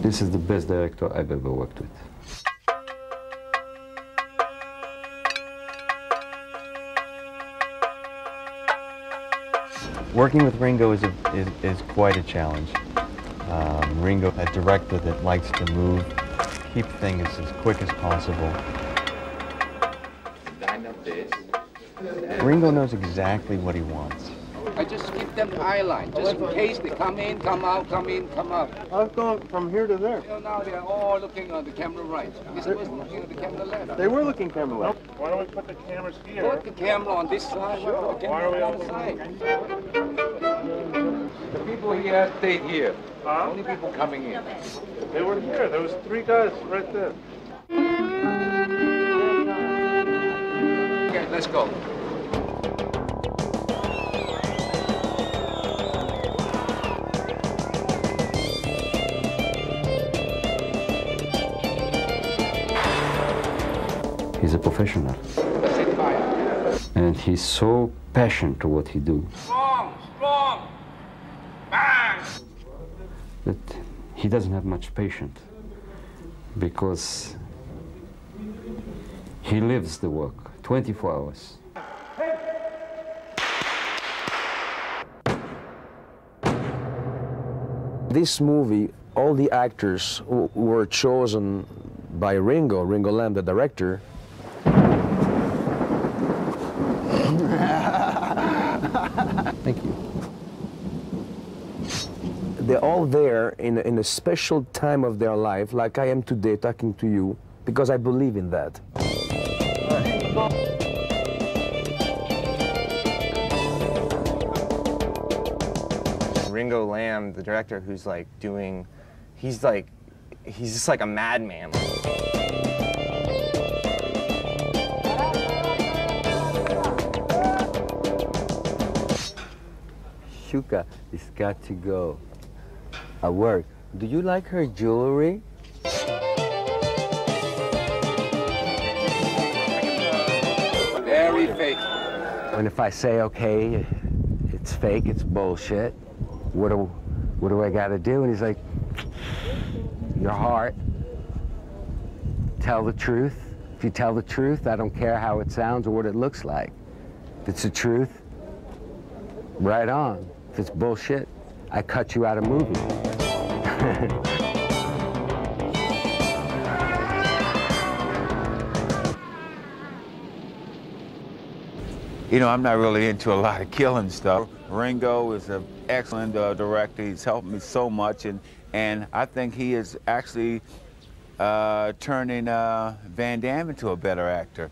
This is the best director I've ever worked with. Working with Ringo is, a, is, is quite a challenge. Um, Ringo, a director that likes to move, keep things as quick as possible. Ringo knows exactly what he wants. I just keep them eye line, just in case they come in, come out, come in, come out. I've gone from here to there. You know, now they're all looking on the camera right. This was looking at the camera left. They were looking camera left. Why don't we put the cameras here? Put the camera on this side, sure. the Why are we on on the the side. The people here stayed here. Huh? Only people coming in. They were here. There was three guys right there. Okay, let's go. He's a professional, That's it, fire. and he's so passionate to what he do Strong, strong. Bang! that he doesn't have much patience because he lives the work 24 hours. This movie, all the actors w- were chosen by Ringo, Ringo Lam, the director. Thank you. They're all there in, in a special time of their life, like I am today talking to you, because I believe in that. Ringo Lam, the director, who's like doing, he's like, he's just like a madman. Shuka, it's got to go. I work. Do you like her jewelry? Very fake. And if I say, okay, it's fake, it's bullshit, what do, what do I got to do? And he's like, your heart, tell the truth. If you tell the truth, I don't care how it sounds or what it looks like. If it's the truth, right on. If it's bullshit, I cut you out of movie. You know, I'm not really into a lot of killing stuff. Ringo is an excellent uh, director. He's helped me so much, and, and I think he is actually uh, turning uh, Van Damme into a better actor.